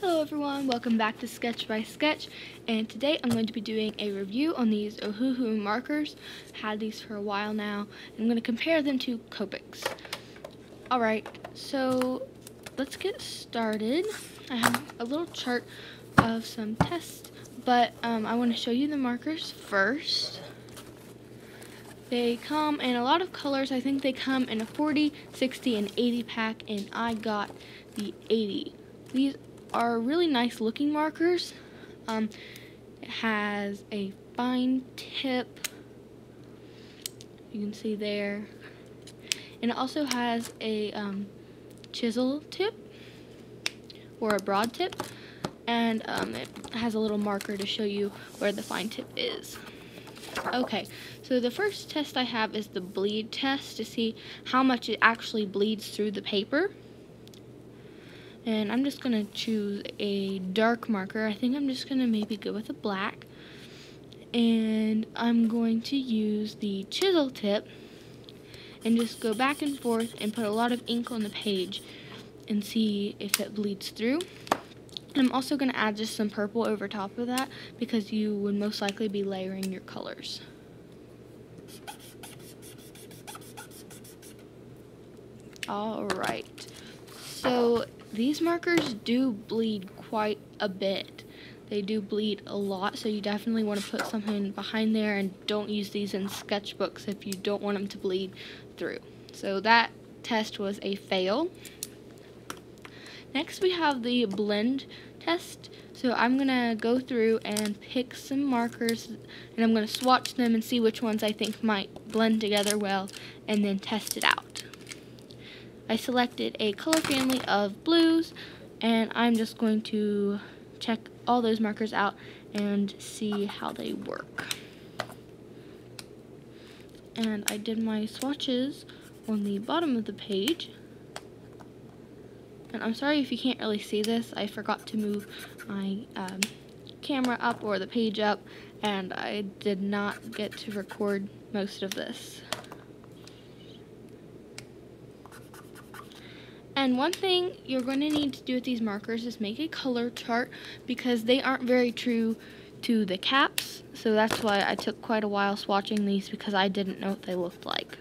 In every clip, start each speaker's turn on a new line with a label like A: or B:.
A: Hello everyone, welcome back to Sketch by Sketch and today I'm going to be doing a review on these Ohuhu markers. I've Had these for a while now. I'm going to compare them to Copics. Alright, so let's get started. I have a little chart of some tests, but um, I want to show you the markers first. They come in a lot of colors. I think they come in a 40, 60, and 80 pack, and I got the 80. These are really nice looking markers. Um, it has a fine tip, you can see there, and it also has a um, chisel tip, or a broad tip, and um, it has a little marker to show you where the fine tip is. Okay, so the first test I have is the bleed test to see how much it actually bleeds through the paper. And I'm just going to choose a dark marker. I think I'm just going to maybe go with a black. And I'm going to use the chisel tip and just go back and forth and put a lot of ink on the page and see if it bleeds through. I'm also going to add just some purple over top of that because you would most likely be layering your colors. Alright, so these markers do bleed quite a bit. They do bleed a lot, so you definitely want to put something behind there and don't use these in sketchbooks if you don't want them to bleed through. So that test was a fail. Next we have the blend test. So I'm going to go through and pick some markers and I'm going to swatch them and see which ones I think might blend together well and then test it out. I selected a color family of blues and I'm just going to check all those markers out and see how they work. And I did my swatches on the bottom of the page. And I'm sorry if you can't really see this. I forgot to move my um, camera up or the page up and I did not get to record most of this. And one thing you're going to need to do with these markers is make a color chart because they aren't very true to the caps. So that's why I took quite a while swatching these because I didn't know what they looked like.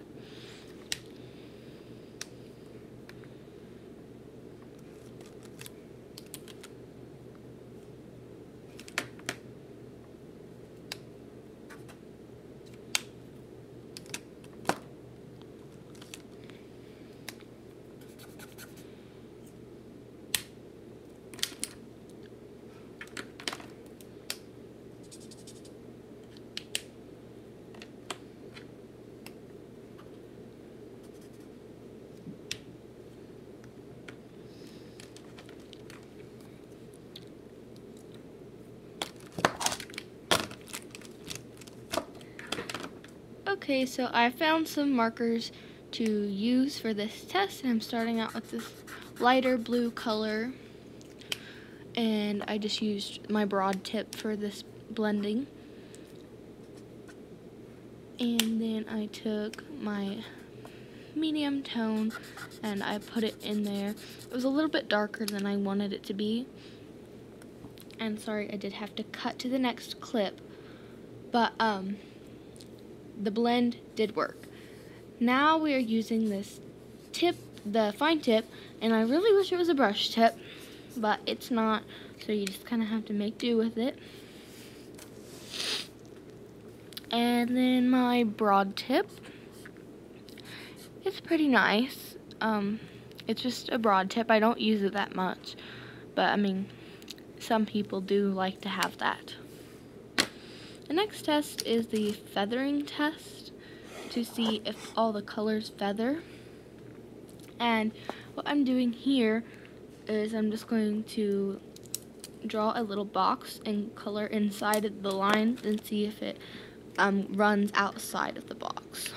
A: Okay, so I found some markers to use for this test, and I'm starting out with this lighter blue color, and I just used my broad tip for this blending. And then I took my medium tone and I put it in there. It was a little bit darker than I wanted it to be. And sorry, I did have to cut to the next clip. But, um, the blend did work. Now we are using this tip, the fine tip, and I really wish it was a brush tip, but it's not, so you just kind of have to make do with it. And then my broad tip. It's pretty nice. Um, it's just a broad tip. I don't use it that much, but I mean, some people do like to have that. The next test is the feathering test to see if all the colors feather. And what I'm doing here is I'm just going to draw a little box and color inside the lines and see if it um, runs outside of the box.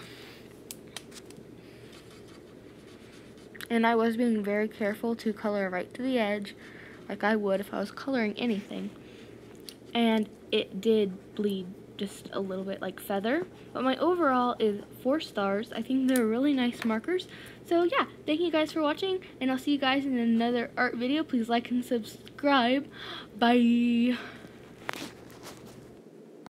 A: And I was being very careful to color right to the edge like I would if I was coloring anything and it did bleed just a little bit like feather but my overall is four stars I think they're really nice markers So yeah, thank you guys for watching, and I'll see you guys in another art video. Please like and subscribe. Bye.